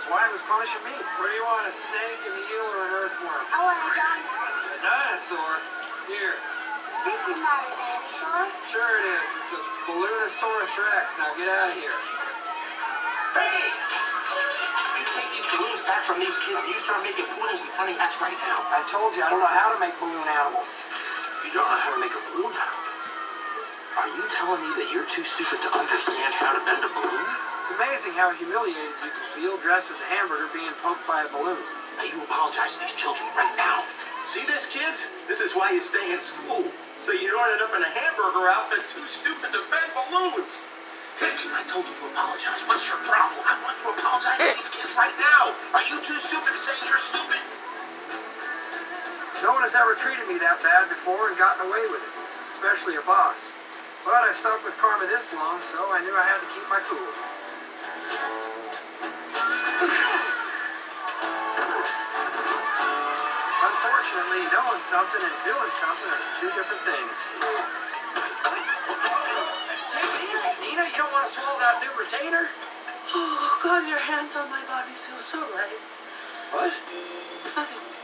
was why he was punishing me. What do you want, a snake, an eel, or an earthworm? I want a dinosaur. A dinosaur? Here. This is not a dinosaur. Sure it is. It's a Balloonosaurus rex. Now get out of here. Ricky! You take these balloons back from these kids and you start making poodles and funny hats right now. I told you I don't know how to make balloon animals. You don't know how to make a balloon hat. Are you telling me that you're too stupid to understand how to bend a balloon? It's amazing how humiliated you can feel dressed as a hamburger being poked by a balloon. Now you apologize to these children right now. See this, kids? This is why you stay in school. So you don't end up in a hamburger outfit too stupid to bend balloons. Ricky, I told you to apologize. What's your problem? I want you to apologize to these kids right now. Are you too stupid to say you're stupid? No one has ever treated me that bad before and gotten away with it, especially a boss. But I stuck with Karma this long, so I knew I had to keep my cool. Unfortunately, knowing something and doing something are two different things. Take it easy, Zena. You don't want to swallow that new retainer? Oh, God, your hands on my body feel so right. What? Nothing.